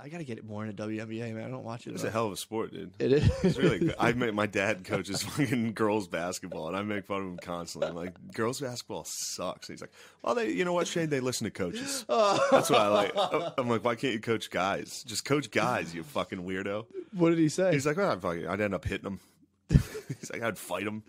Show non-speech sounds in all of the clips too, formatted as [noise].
I gotta get it more into WNBA, man. I don't watch it. It's a hell of a sport, dude. It is. It's really good. I make my dad [laughs] coaches fucking girls basketball, and I make fun of him constantly. I'm like, girls basketball sucks. He's like, oh, they, you know what, Shane? They listen to coaches. [laughs] That's what I like. I'm like, why can't you coach guys? Just coach guys, you fucking weirdo. what did he say? He's like, well, I'd, fucking, I'd end up hitting him. [laughs] He's like, I'd fight him.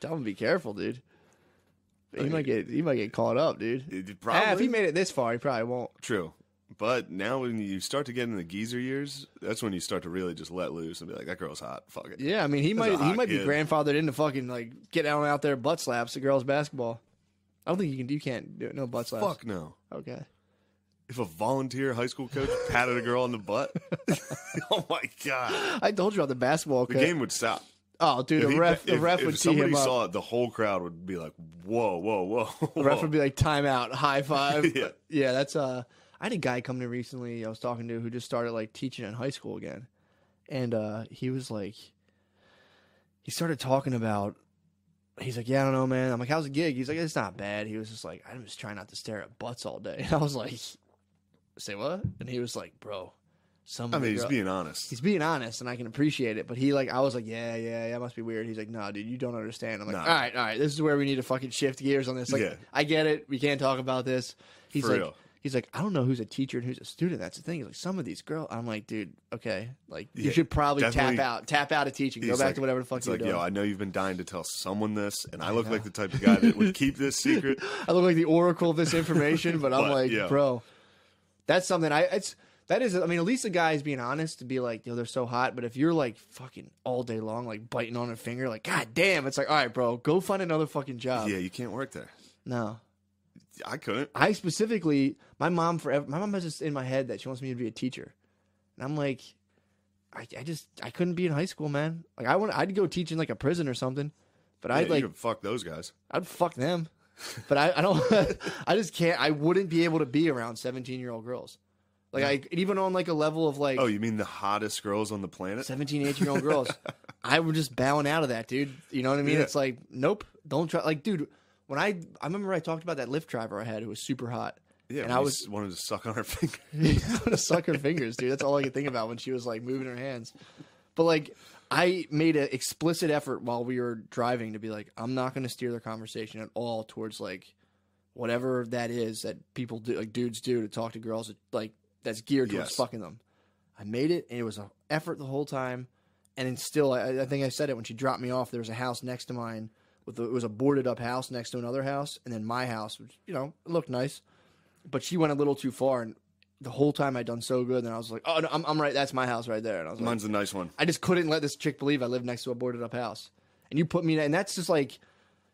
Tell him to be careful, dude. He might get he might get caught up, dude. It- Ah, if he made it this far, he probably won't. true. But now when you start to get in the geezer years, that's when you start to really just let loose and be like, that girl's hot. Fuck it. Yeah, I mean, he He's might he hot might be kid. grandfathered into fucking like get out out there butt slaps the girls basketball. I don't think you can. You can't do it. No butt slaps. Fuck no. Okay. If a volunteer high school coach patted a girl on the butt, [laughs] [laughs] oh my god, I told you about the basketball. the coach. game would stop. Oh, dude, If the he- ref the if- ref if would tee somebody him up. saw it, the whole crowd would be like, "Whoa, whoa, whoa!" The ref would be like timeout, high five. [laughs] Yeah. yeah, that's uh. I had a guy come to recently. I was talking to who just started like teaching in high school again, and uh, he was like, he started talking about. He's like, yeah, I don't know, man. I'm like, how's the gig? He's like, it's not bad. He was just like, I'm just trying not to stare at butts all day. [laughs] And I was like, say what? And he was like, bro, some. I mean, he's girl- being honest. He's being honest, and I can appreciate it. But he like, I was like, yeah, yeah, yeah, that must be weird. He's like, no, dude, you don't understand. I'm like, Nah. all right, all right, this is where we need to fucking shift gears on this. Like, Yeah. I get it. We can't talk about this. He's For like, real. He's like, I don't know who's a teacher and who's a student. That's the thing. He's like, some of these girls. I'm like, dude, okay, like you should probably tap out, tap out of teaching, go back like- to whatever the fuck you're like, doing. yo, I know you've been dying to tell someone this, and I look like the type of guy that would [laughs] keep this secret. I look like the oracle of this information, but I'm like, yeah. bro, that's something I it's that is I mean, at least the guy's being honest to be like, yo, they're so hot. But if you're like fucking all day long, like biting on a finger, like, god damn, it's like, all right, bro, go find another fucking job. yeah, you can't work there. No. I couldn't. I specifically my mom forever my mom has this in my head that she wants me to be a teacher. And I'm like, I, I just I couldn't be in high school, man. Like I want I'd go teach in like a prison or something. But Yeah, I'd like fuck those guys. I'd fuck them. [laughs] But I, I don't [laughs] I just can't I wouldn't be able to be around 17 year old girls. Like I even on like a level of like Oh, you mean the hottest girls on the planet? 17, 18 year old [laughs] girls. I would just bowing out of that, dude. You know what I mean? Yeah. It's like, nope, don't try. Like, dude, when I I remember I talked about that Lyft driver I had who was super hot. Yeah, and I was wanted to suck on her [laughs] finger. [laughs] I want to suck her fingers, dude. That's all I could think about when she was like moving her hands. But like, I made an explicit effort while we were driving to be like, I'm not going to steer the conversation at all towards like whatever that is that people do, like dudes do to talk to girls, like that's geared towards Yes. fucking them. I made it, and it was an effort the whole time. And then still, I, I think I said it when she dropped me off. There was a house next to mine. With the, it was a boarded up house next to another house, and then my house, which you know looked nice but she went a little too far and the whole time I'd done so good and I was like, oh, no, I'm, I'm right. That's my house right there. And I was like, Mine's a nice one. I just couldn't let this chick believe I lived next to a boarded up house. And you put me in, and that's just like,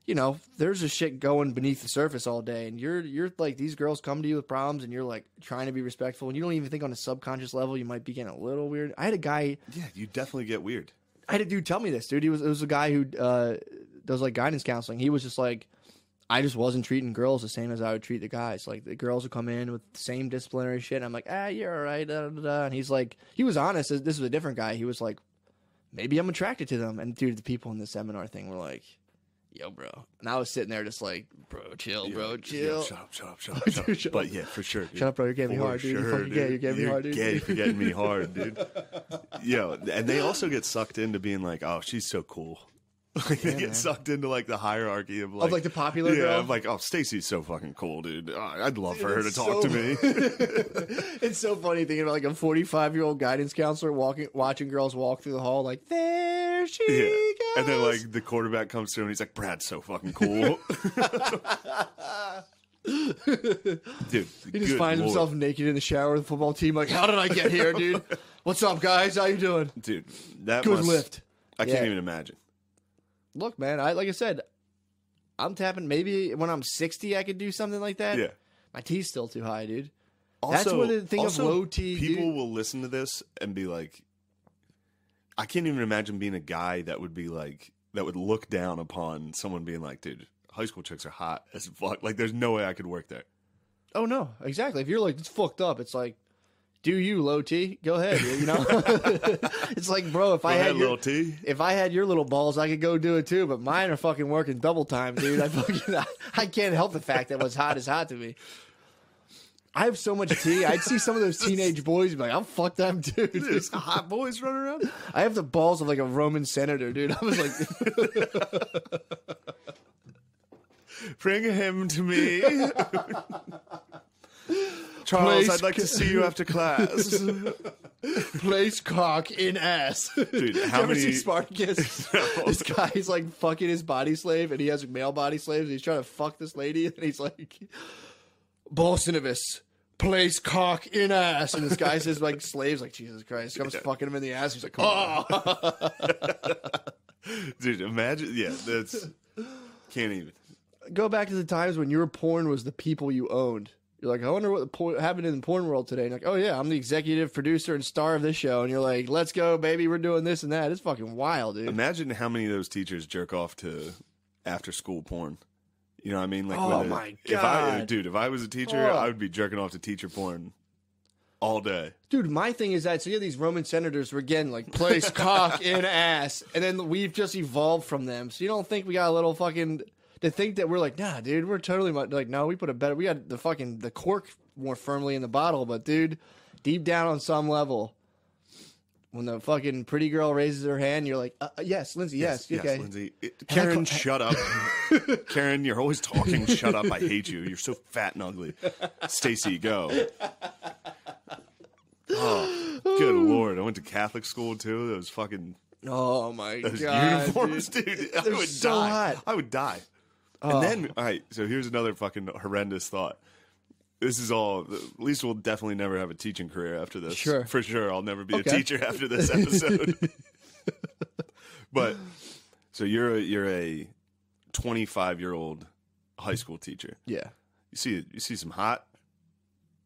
you know, there's a shit going beneath the surface all day, and you're you're like these girls come to you with problems, and you're like trying to be respectful, and you don't even think on a subconscious level you might be getting a little weird. I had a guy, Yeah, you definitely get weird. I had a dude tell me this, dude. He was it was a guy who uh, does like guidance counseling. He was just like, I just wasn't treating girls the same as I would treat the guys. Like the girls would come in with the same disciplinary shit. And I'm like, ah, you're all right. Da, da, da. And he's like, he was honest. This was a different guy. He was like, maybe I'm attracted to them. And dude, the people in the seminar thing were like, yo, bro. And I was sitting there just like, bro, chill, bro, Yeah, chill. shut up, shut up, shut [laughs] up, shut up. But yeah, for sure. Dude. Shut up, bro. You're getting me hard, dude. You're sure, fucking gay. You're getting me hard, dude. Gay for getting me hard, dude. Yo, and they also get sucked into being like, "Oh, she's so cool." Like they Yeah, get man. sucked into like the hierarchy of like, like, the popular yeah, girl? of like, oh, Stacy's so fucking cool, dude. Oh, I'd love for her to talk to me. [laughs] it's so funny thinking about like a 45 year old guidance counselor walking, watching girls walk through the hall, like there she yeah, goes. and then like the quarterback comes through and he's like, "Brad's so fucking cool." [laughs] dude, he just finds himself naked in the shower with the football team. Like, how did I get here, dude? [laughs] What's up, guys? How you doing? dude. That Good must, lift. I can't even imagine. Look, man. I like I said, I'm tapping. Maybe when I'm 60, I could do something like that. Yeah. My T's still too high, dude. Also, That's where the thing of low T, People dude- will listen to this and be like, I can't even imagine being a guy that would be like that would look down upon someone being like, dude, high school chicks are hot as fuck. Like, there's no way I could work there. Oh no, exactly. If you're like it's fucked up, it's like, do you low T? Go ahead. You know, [laughs] it's like, bro, if I Go had ahead, your, little T. if I had your little balls, I could go do it too. But mine are fucking working double time, dude. I [laughs] fucking I, I can't help the fact that what's hot is hot to me. I have so much tea. I'd see some of those [laughs] teenage boys be like, "I'm fuck them, dude. There's hot boys running around. I have the balls of like a Roman senator, dude. I was like, Bring him to me. Charles, Place I'd like to see you after class. [laughs] place cock in ass. Dude, [laughs] how you ever many- see Spartacus? [laughs] This guy's like fucking his body slave, and he has male body slaves. And he's trying to fuck this lady, and he's like, "Bolsinovis, place cock in ass." And this guy says like slaves, like Jesus Christ, comes fucking him in the ass. He's like, "Oh, Dude, imagine. Yeah, that's. Can't even. go back to the times when your porn was the people you owned." You're like, I wonder what the por- happened in the porn world today. And like, oh yeah, I'm the executive producer and star of this show. And you're like, let's go, baby, we're doing this and that. It's fucking wild, dude. Imagine how many of those teachers jerk off to after school porn. You know what I mean? Like, Oh my If I, uh, God. dude, if I was a teacher, Oh. I would be jerking off to teacher porn all day. Dude, my thing is that so you have these Roman senators were again like place [laughs] cock in ass, and then we've just evolved from them. So you don't think we got a little fucking to think that we're like, nah, dude, we're totally like, no, we put a better, we got the fucking the cork more firmly in the bottle, but dude, deep down on some level, when the fucking pretty girl raises her hand, you're like, uh, uh, yes, Lindsay, yes, yes, okay, Lindsay. It- Karen, shut up. [laughs] Karen, you're always talking. Shut up. I hate you. You're so fat and ugly. Stacy, go. [laughs] Oh, good lord! I went to Catholic school too. Those fucking oh my those god, uniforms, dude. dude. I would so die. hot. I would die. And oh. then, all right. So here's another fucking horrendous thought. This is all. At least we'll definitely never have a teaching career after this. Sure. for sure. I'll never be Okay. a teacher after [laughs] this episode. [laughs] but so you're a, you're a 25 year old high school teacher. yeah, You see you see some hot.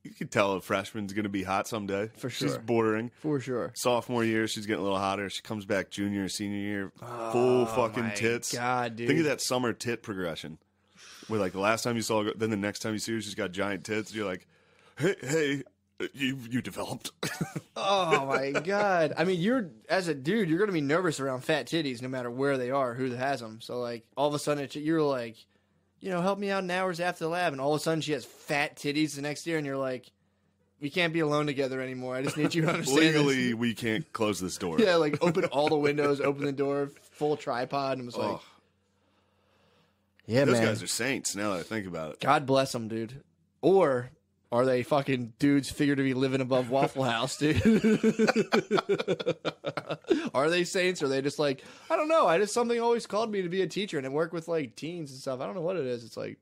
You can tell a freshman's going to be hot someday. For sure. She's bordering. for sure. Sophomore year, she's getting a little hotter. She comes back junior, senior year, full oh fucking Oh my tits. God, dude. Think of that summer tit progression. Where like the last time you saw, her, then the next time you see her, she's got giant tits. You're like, hey, hey, uh, you you developed. [laughs] Oh my god! I mean, you're as a dude, you're gonna be nervous around fat titties, no matter where they are, who has them. So like, all of a sudden, it's, you're like, you know, help me out in hours after the lab, and all of a sudden, she has fat titties the next year, and you're like, we can't be alone together anymore. I just need you to [laughs] understand. this." Legally, we can't close this door. yeah, like open all the windows, open the door, full tripod, and was like, Oh, yeah, those man. guys are saints. Now that I think about it, God bless them, dude. Or are they fucking dudes figured to be living above Waffle House, dude? [laughs] are they saints? Or are they just like, I don't know. I just something always called me to be a teacher and I work with like teens and stuff. I don't know what it is. It's like,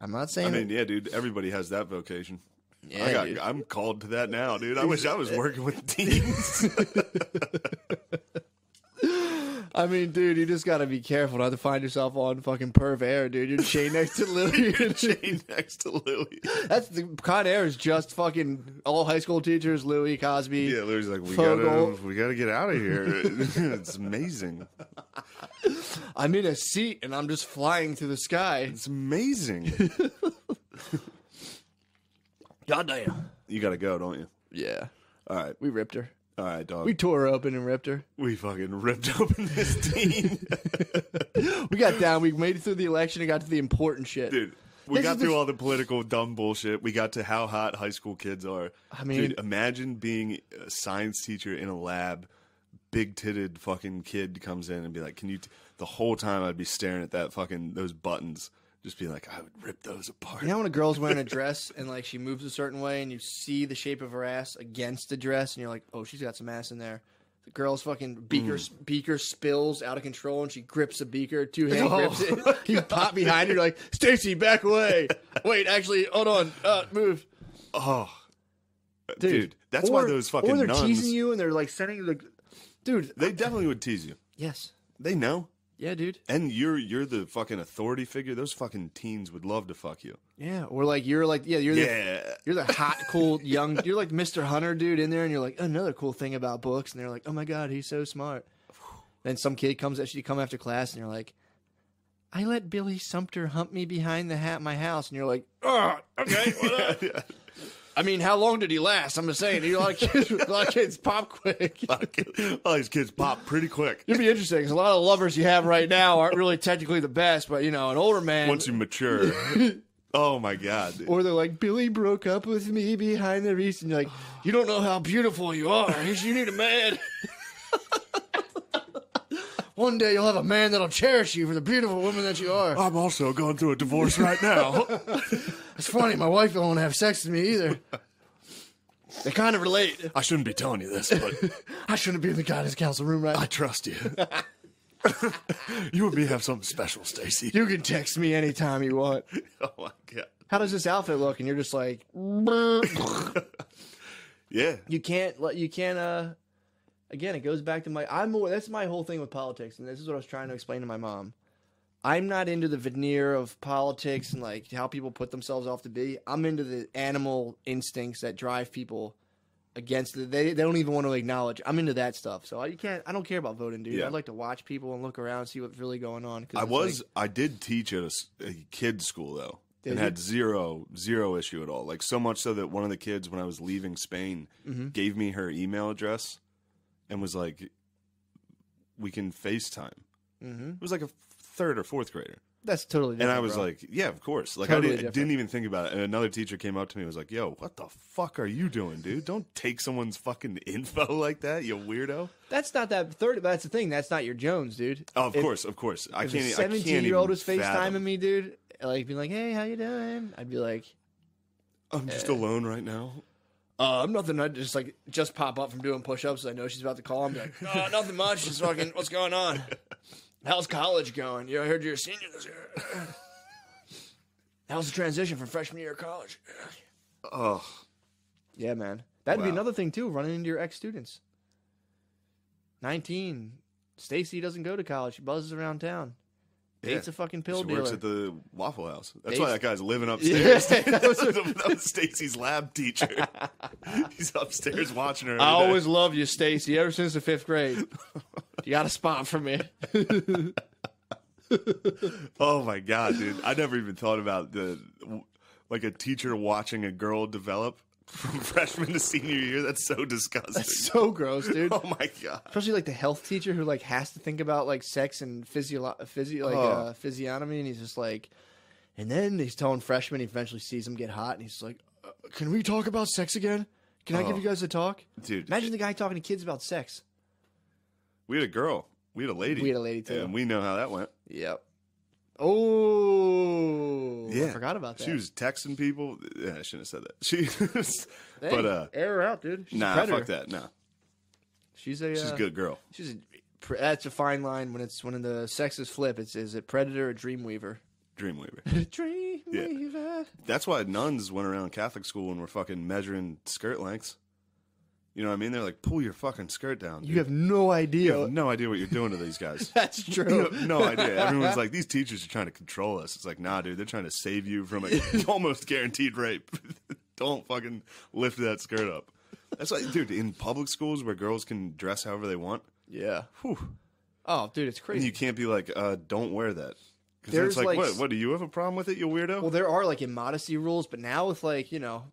I'm not saying. I mean, yeah, dude. Everybody has that vocation. Yeah, I got. I'm called to that now, dude. I wish I was working with [laughs] teens. [laughs] I mean, dude, you just gotta be careful not to find yourself on fucking perv air, dude. You're chained next to Lily. You're chained next to Louis. That's the Con Air is just fucking all high school teachers, Louis Cosby. Yeah, Louis like, we Fogle. gotta, we gotta get out of here. [laughs] it's amazing. I'm in a seat and I'm just flying through the sky. It's amazing. [laughs] Goddamn. You gotta go, don't you? Yeah. All right, We ripped her. All right, dog. We tore her open and ripped her. We fucking ripped [laughs] open this teen, [laughs] We got down. We made it through the election and got to the important shit. dude. We This got is the through all the political dumb bullshit. We got to how hot high school kids are. I mean- dude, imagine being a science teacher in a lab. Big titted fucking kid comes in and be like, "Can you?" T-? The whole time I'd be staring at that fucking those buttons, just be like, "I would rip those apart." You know when a girl's wearing a dress and like she moves a certain way and you see the shape of her ass against the dress and you're like, oh, she's got some ass in there. The girl's fucking beaker beaker spills out of control and she grips a beaker, two hand Oh, grips it. [laughs] You pop behind her, like, Stacy, back away. [laughs] Wait, actually, hold on, uh, move. Oh, dude, that's Or- why those fucking or they're nuns. teasing you and they're like sending you like, dude. They definitely would tease you. yes, They know. Yeah, dude. And you're you're the fucking authority figure. Those fucking teens would love to fuck you. Yeah, or like you're like yeah, you're the Yeah. you're the hot, [laughs] cool young. You're like Mr. Hunter dude in there, and you're like another cool thing about books, and they're like, oh my god, he's so smart. Then some kid comes at you come after class, and you're like, I let Billy Sumter hump me behind the hat my house, and you're like, oh, okay, what up? [laughs] I mean, how long did he last? I'm just saying, a lot of kids, a lot of kids pop quick. All these kids pop pretty quick. It'd be interesting because a lot of lovers you have right now aren't really technically the best, but you know, an older man. Once you mature, [laughs] Oh my god. dude. Or they're like, Billy broke up with me behind the reason. You're like, you don't know how beautiful you are. You need a man. [laughs] One day you'll have a man that'll cherish you for the beautiful woman that you are. I'm also going through a divorce right now. [laughs] It's funny, my wife don't want to have sex with me either. They kind of relate. I shouldn't be telling you this, but [laughs] I shouldn't be in the guidance council room right I trust you. [laughs] you and me have something special, Stacy. You can text me anytime you want. Oh my god. How does this outfit look? And you're just like, Yeah. you can't let you can't uh again it goes back to my i'm more that's my whole thing with politics and this is what i was trying to explain to my mom i'm not into the veneer of politics and like how people put themselves off to be i'm into the animal instincts that drive people against the, they, they don't even want to acknowledge i'm into that stuff so I, you can't i don't care about voting dude Yeah. i'd like to watch people and look around and see what's really going on. I was like- I did teach at a kids school though. Did and you? had zero zero issue at all. Like so much so that one of the kids when I was leaving Spain Mm-hmm. gave me her email address and was like we can FaceTime. Mhm. It was like a third or fourth grader. that's totally different and I was bro. like, yeah, of course. Like Totally I didn't, different. didn't even think about it. And another teacher came up to me and was like, yo, what the fuck are you doing, dude? Don't take someone's fucking info [laughs] like that, you weirdo. that's not that third that's the thing that's not your jones dude Oh, of If- course, of course. I can't. a I 17 year old even was FaceTiming fathom. me, dude, like being like, "Hey, how you doing?" I'd be like, I'm just alone right now. "Uh, I'm nothing." I'd just like just pop up from doing push-ups. I know she's about to call. I'm like, "No, [laughs] nothing much. Just fucking, what's going on? How's college going? You know, I heard you're a senior this year. [laughs] How's the transition from freshman year of college? Oh, Yeah, man. That'd be another thing too. Running into your ex students. Nineteen. Stacy doesn't go to college. She buzzes around town. Dates a fucking pill she dealer. works at the Waffle House. That's Dates- why that guy's living [laughs] upstairs. Yeah, [laughs] that was- that was Stacy's lab teacher. [laughs] He's upstairs watching her. every I day. always loved you, Stacy, ever since the fifth grade. You got a spot for me. Oh my god, dude! I never even thought about the like a teacher watching a girl develop from [laughs] freshman to senior year. That's so disgusting. That's so gross, [laughs] dude. oh my god. Especially like the health teacher who like has to think about like sex and physio, physio like Oh. uh, physiognomy, and he's just like, and then he's telling freshmen. He eventually sees them get hot, and he's like, uh, "Can we talk about sex again? Can I give Oh. you guys a talk?" Dude, Imagine the guy talking to kids about sex. we had a girl. We had a lady. We had a lady, too. And we know how that went. Yep. Oh, I Yeah. forgot about that. She was texting people. Yeah, I shouldn't have said that. [laughs] She, was- Hey, but uh, air her out, dude. She's nah, fuck that. Nah, She's a she's uh, a good girl. She's a, that's a fine line when it's when the sexes flip. It's is it predator or dreamweaver? Dreamweaver. [laughs] Dreamweaver. That's why nuns went around Catholic school and were fucking measuring skirt lengths. You know what I mean? They're like, pull your fucking skirt down. You have no idea. You have no idea what you're doing to these guys. [laughs] That's You true. have no idea. Everyone's [laughs] like, these teachers are trying to control us. It's like, nah, dude, they're trying to save you from a [laughs] almost guaranteed rape. Don't fucking lift that skirt up. That's like, dude, in public schools where girls can dress however they want, yeah. whew, Oh, dude, it's and crazy. you can't be like, uh, don't wear that. Because it's like, like what? What do you have a problem with it, you weirdo? well, there are like immodesty rules, but now with like you know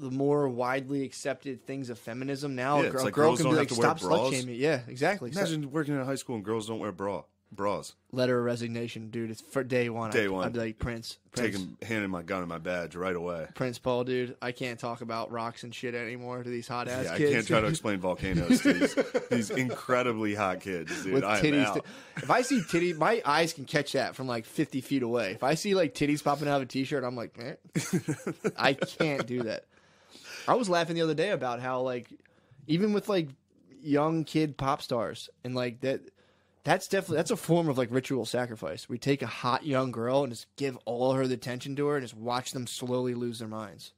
the more widely accepted things of feminism, now Yeah, a girl, like girl girls can be like, stop slut shaming. Yeah, exactly. Imagine working in a high school and girls don't wear bra bras. letter of resignation, dude. It's for day one. Day I'd, one. I'd be like Prince, Prince, Taking handing my gun and my badge right away. Prince Paul, dude. I can't talk about rocks and shit anymore to these hot ass Yeah, I can't try to [laughs] explain volcanoes to these, these incredibly hot kids, dude. with I titties. if I see titty, my eyes can catch that from like 50 feet away. If I see like titties popping out of a t-shirt, I'm like, man, I can't do that. I was laughing the other day about how like, even with like young kid pop stars and like that, that's definitely that's a form of like ritual sacrifice. We take a hot young girl and just give all her the attention to her and just watch them slowly lose their minds.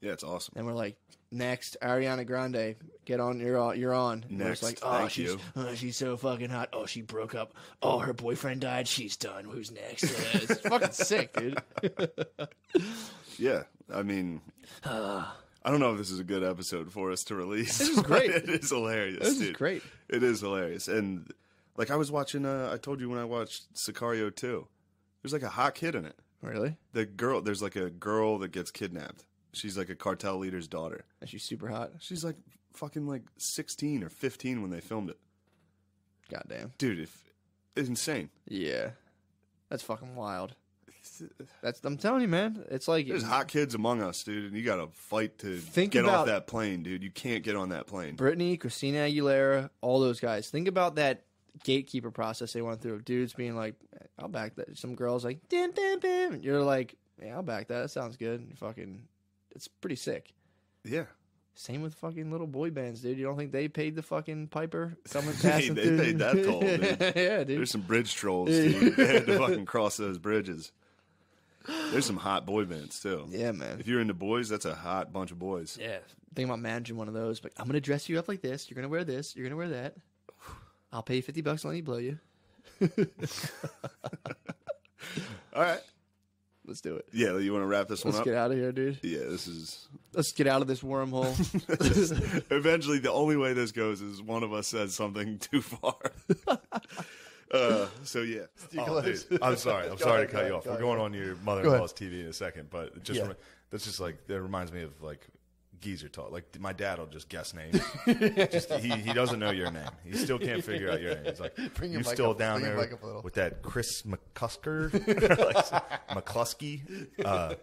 Yeah, it's awesome. And we're like, next, Ariana Grande, get on, you're on, you're on. And Next, like, oh, she's, you. oh, she's so fucking hot. Oh, she broke up. Oh, her boyfriend died. She's done. Who's next? Yeah, it's fucking sick, dude. [laughs] Yeah, I mean, [sighs] ah. I don't know if this is a good episode for us to release. This is great. it is hilarious. This is great. It is hilarious, and like I was watching. Uh, I told you when I watched Sicario 2. There's like a hot kid in it. Really? The girl, there's like a girl that gets kidnapped. She's like a cartel leader's daughter. And she's super hot. She's like fucking like 16 or 15 when they filmed it. Goddamn. Dude, if it's insane. Yeah. That's fucking wild. That's I'm telling you, man. It's like There's hot kids among us, dude, and you got to fight to Think get off that plane, dude. You can't get on that plane. Britney, Christina Aguilera, all those guys. Think about that gatekeeper process they went through of dudes being like, "I'll back that." Some girls like, "Dim, dim, dim." You're like, "Yeah, I'll back that. That sounds good." And fucking, it's pretty sick. Yeah, Same with fucking little boy bands, dude. You don't think they paid the fucking piper [laughs] Hey, passing they through? paid that toll, dude. [laughs] yeah, dude. there's some bridge trolls. Dude. [laughs] they had to fucking cross those bridges. There's some hot boy bands too. yeah, man. If you're into boys, that's a hot bunch of boys. Yeah. Think about managing one of those. But I'm gonna dress you up like this. You're gonna wear this. You're gonna wear that. [sighs] I'll pay you fifty bucks and let me blow you. [laughs] All right. Let's do it. Yeah, you want to wrap this one up? Let's get out of here, dude. Yeah, this is Let's get out of this wormhole. [laughs] eventually the only way this goes is one of us says something too far. [laughs] uh, so yeah, [laughs] Oh, dude, I'm sorry. I'm [laughs] sorry ahead, to cut you off. go We're going go on your mother-in-law's TV in a second, but it just Yeah. remi- that's just like that reminds me of like geezer talk. Like my dad will just guess names. [laughs] just, he he doesn't know your name. He still can't figure out your name. He's like, Bring you mic still up- down there mic up a little." with that Chris McCusker, like, McCluskey. Uh,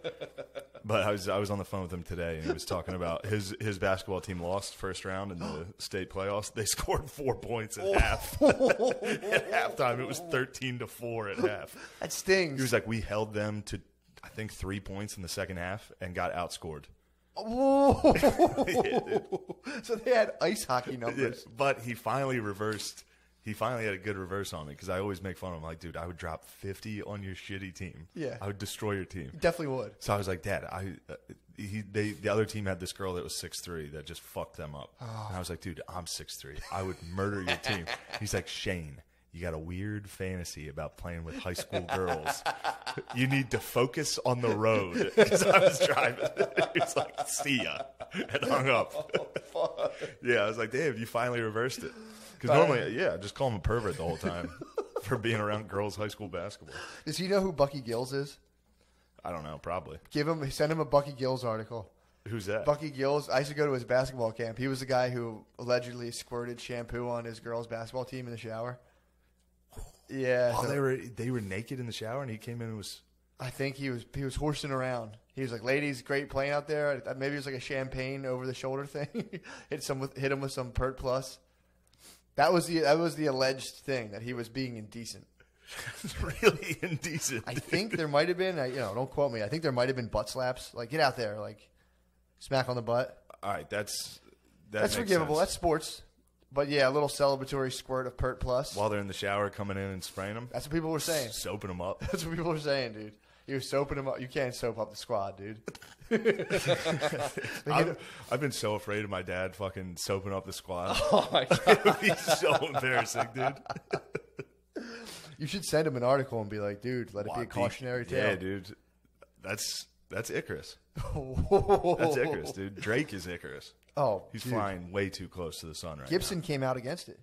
[laughs] but I was I was on the phone with him today, and he was talking about his his basketball team lost first round in the [gasps] state playoffs. They scored four points at oh. half. [laughs] at halftime, it was [laughs] thirteen to four at half. That stings. He was like, we held them to, I think, three points in the second half and got outscored. Whoa. so they had ice hockey numbers. But he finally reversed. He finally had a good reverse on me because I always make fun of him. Like, dude, I would drop 50 on your shitty team. Yeah. I would destroy your team. Definitely would. So I was like, Dad, I, uh, he, they, the other team had this girl that was six three that just fucked them up. And I was like, dude, I'm six three. I would murder your team. [laughs] He's like, Shane, you got a weird fantasy about playing with high school girls. You need to focus on the road. [laughs] Because I was driving. [laughs] He's like, see ya. And hung up. yeah, I was like, Dave, you finally reversed it. Because normally, yeah, just call him a pervert the whole time [laughs] for being around girls' high school basketball. Does he know who Bucky Gills is? I don't know, probably. Give him, send him a Bucky Gills article. Who's that? Bucky Gills. I used to go to his basketball camp. He was the guy who allegedly squirted shampoo on his girls' basketball team in the shower. Yeah, Oh, so they were they were naked in the shower, and he came in and was. I think he was he was horsing around. He was like, "Ladies, great playing out there." Uh, Maybe it was like a champagne over the shoulder thing. [laughs] hit some with, hit him with some Pert Plus. That was the that was the alleged thing that he was being indecent. [laughs] really indecent. I think there might have been, I, you know, don't quote me. I think there might have been butt slaps. Like, get out there, like, smack on the butt. All right, that's that That's forgivable. sense. That's sports. But yeah, a little celebratory squirt of Pert Plus. While they're in the shower, coming in and spraying them, That's what people were saying. soaping them up. [laughs] That's what people were saying, dude. He was soaping him up. You can't soap up the squad, dude. [laughs] I've, I've been so afraid of my dad fucking soaping up the squad. [laughs] oh my god. [laughs] it would be so embarrassing, dude. You should send him an article and be like, dude, let it be a Why, cautionary Yeah, tale. dude. That's that's Icarus. That's That's Icarus, dude. Drake is Icarus. Oh, He's dude. flying way too close to the sun right Gibson came out against it.